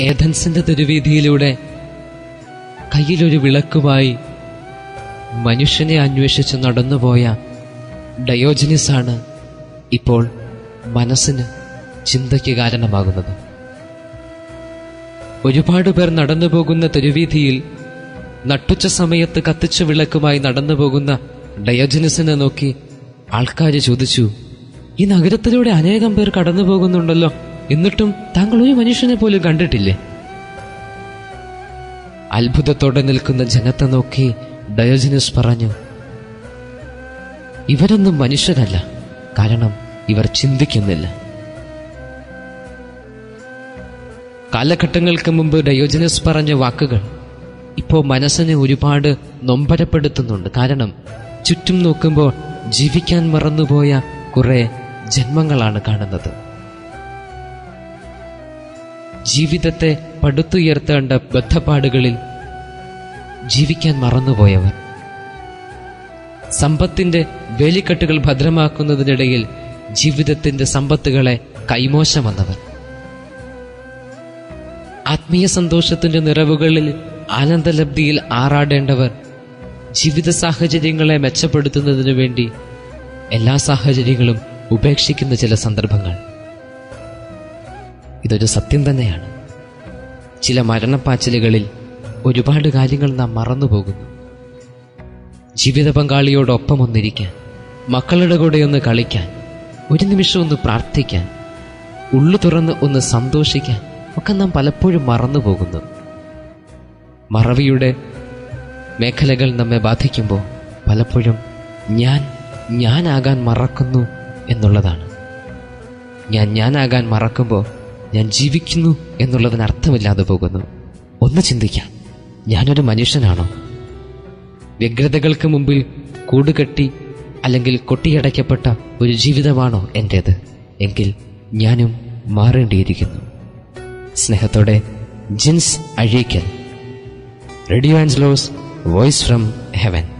ഏഥൻസിന്റെ തെരുവീതിയിലൂടെ കയ്യിലൊരു വിളക്കുമായി മനുഷ്യനെ അന്വേഷിച്ച് നടന്നുപോയ ഡയോജനിസാണ് ഇപ്പോൾ മനസ്സിന് ചിന്തയ്ക്ക് കാരണമാകുന്നത്. ഒരുപാട് പേർ നടന്നു പോകുന്ന തെരുവീതിയിൽ നട്ടുച്ച സമയത്ത് കത്തിച്ച വിളക്കുമായി നടന്നു പോകുന്ന ഡയോജനിസിനെ നോക്കി ആൾക്കാർ ചോദിച്ചു ഈ നഗരത്തിലൂടെ അനേകം പേർ കടന്നു പോകുന്നുണ്ടല്ലോ എന്നിട്ടും താങ്കൾ ഒരു മനുഷ്യനെ പോലും കണ്ടിട്ടില്ലേ? അത്ഭുതത്തോടെ നിൽക്കുന്ന ജനത്തെ നോക്കി ഡയോജനസ് പറഞ്ഞു ഇവരൊന്നും മനുഷ്യരല്ല. കാരണം ഇവർ ചിന്തിക്കുന്നില്ല. കാലഘട്ടങ്ങൾക്ക് മുമ്പ് ഡയോജനസ് പറഞ്ഞ വാക്കുകൾ ഇപ്പോൾ മനസ്സിനെ ഒരുപാട് നൊമ്പരപ്പെടുത്തുന്നുണ്ട്. കാരണം ചുറ്റും നോക്കുമ്പോൾ ജീവിക്കാൻ മറന്നുപോയ കുറെ ജന്മങ്ങളാണ് കാണുന്നത്. ജീവിതത്തെ പടുത്തുയർത്തേണ്ട ബദ്ധപ്പാടുകളിൽ ജീവിക്കാൻ മറന്നുപോയവർ സമ്പത്തിന്റെ വേലിക്കെട്ടുകൾ ഭദ്രമാക്കുന്നതിനിടയിൽ ജീവിതത്തിന്റെ സമ്പത്തുകളെ കൈമോശം വന്നവർ ആത്മീയ സന്തോഷത്തിന്റെ നിറവുകളിൽ ആനന്ദലബ്ധിയിൽ ആറാടേണ്ടവർ ജീവിത സാഹചര്യങ്ങളെ മെച്ചപ്പെടുത്തുന്നതിനു വേണ്ടി എല്ലാ സാഹചര്യങ്ങളും ഉപേക്ഷിക്കുന്ന ചില സന്ദർഭങ്ങൾ. ഇതൊരു സത്യം തന്നെയാണ്. ചില മരണപ്പാച്ചിലുകളിൽ ഒരുപാട് കാര്യങ്ങൾ നാം മറന്നുപോകുന്നു. ജീവിത പങ്കാളിയോടൊപ്പം ഒന്നിരിക്കാൻ മക്കളുടെ കൂടെ ഒന്ന് കളിക്കാൻ ഒരു നിമിഷം ഒന്ന് പ്രാർത്ഥിക്കാൻ ഉള്ളു തുറന്ന് ഒന്ന് സന്തോഷിക്കാൻ ഒക്കെ നാം പലപ്പോഴും മറന്നു പോകുന്നു മറവിയുടെ മേഖലകൾ നമ്മെ ബാധിക്കുമ്പോൾ പലപ്പോഴും ഞാൻ ഞാനാകാൻ മറക്കുന്നു എന്നുള്ളതാണ്. ഞാൻ ഞാനാകാൻ മറക്കുമ്പോൾ ഞാൻ ജീവിക്കുന്നു എന്നുള്ളതിന് അർത്ഥമില്ലാതെ പോകുന്നു. ഒന്ന് ചിന്തിക്കാം. ഞാനൊരു മനുഷ്യനാണോ? വ്യഗ്രതകൾക്ക് മുമ്പിൽ കൂടുകെട്ടി അല്ലെങ്കിൽ കൊട്ടിയടയ്ക്കപ്പെട്ട ഒരു ജീവിതമാണോ എന്റേത് എങ്കിൽ ഞാനും മാറേണ്ടിയിരിക്കുന്നു. സ്നേഹത്തോടെ ജിൻസ് അഴീക്കൽ റേഡിയോ ആൻഡ്ലോസ് വോയിസ് ഫ്രം ഹെവൻ.